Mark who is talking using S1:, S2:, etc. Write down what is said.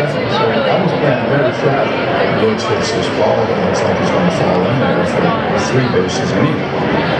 S1: So I was playing very flat. Which hits this ball, and it looks like he's going to fall in there for three bases anyway.